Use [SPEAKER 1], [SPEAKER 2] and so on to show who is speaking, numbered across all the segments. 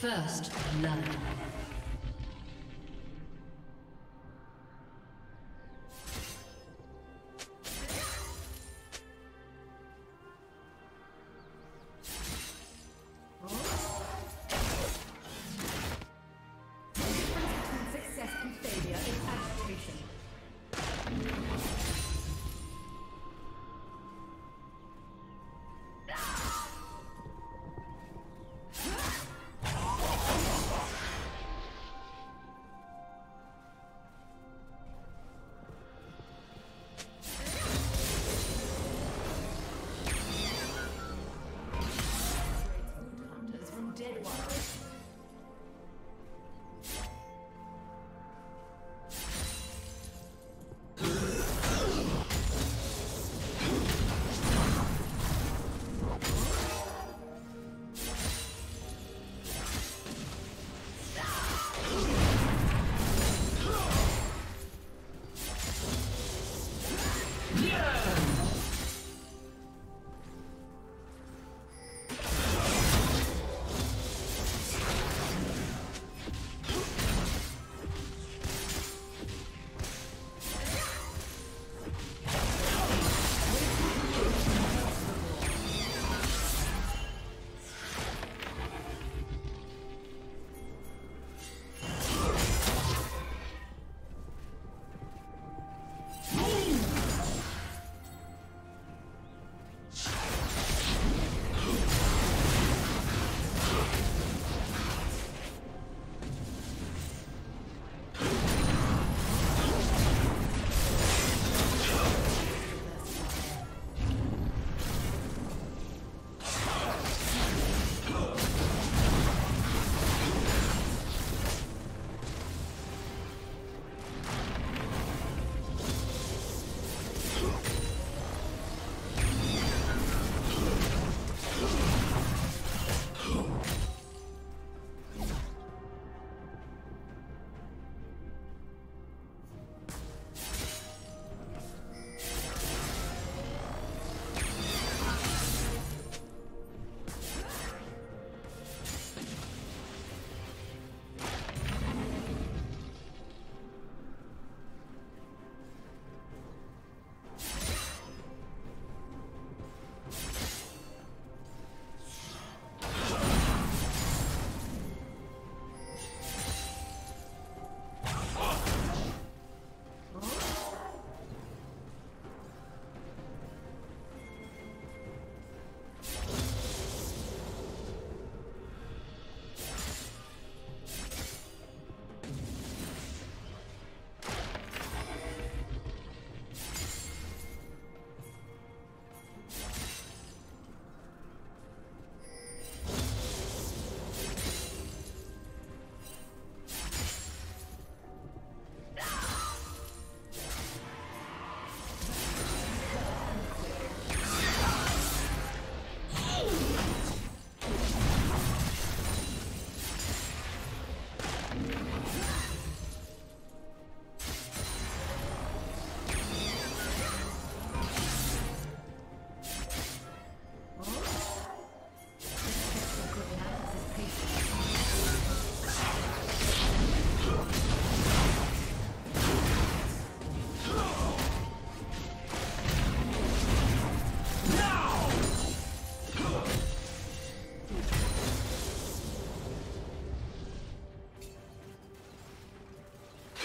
[SPEAKER 1] First blood.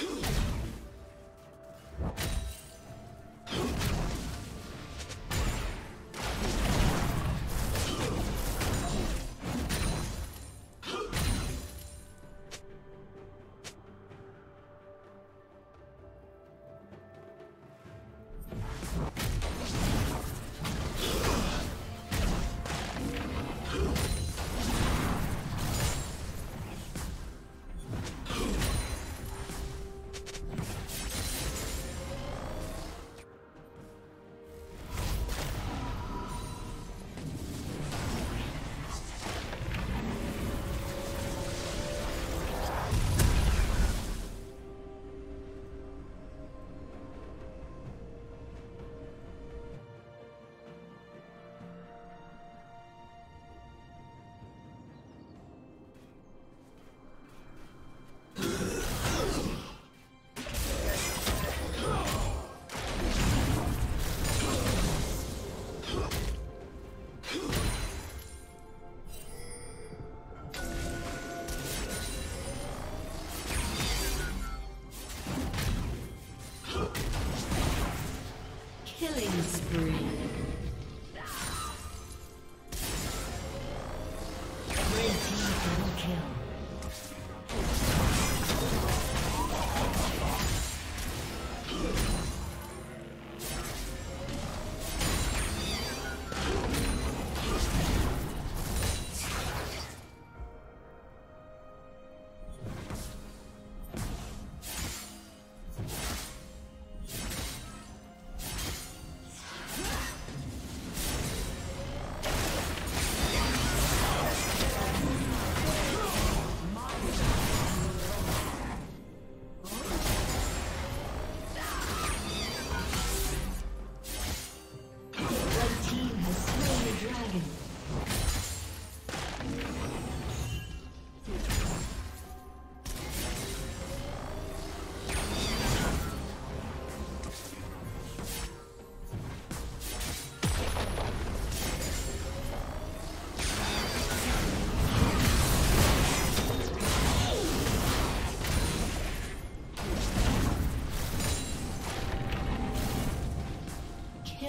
[SPEAKER 1] Hmm. Killing spree.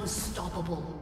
[SPEAKER 1] Unstoppable.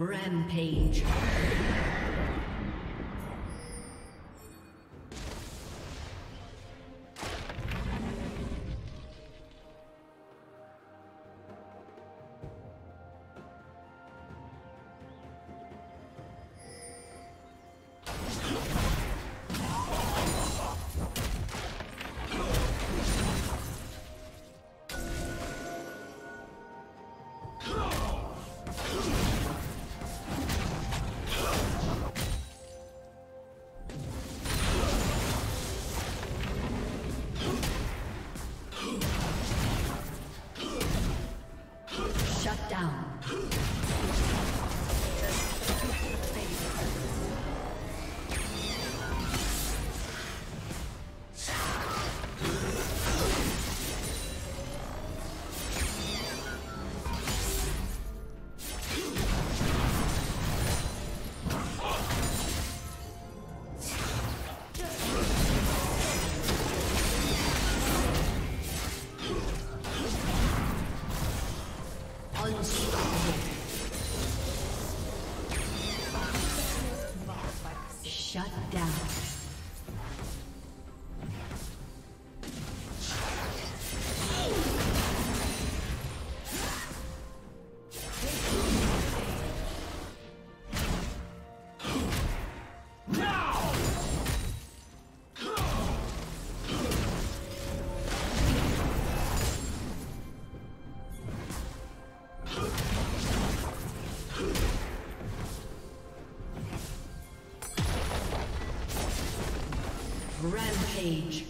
[SPEAKER 1] Rampage. Rampage.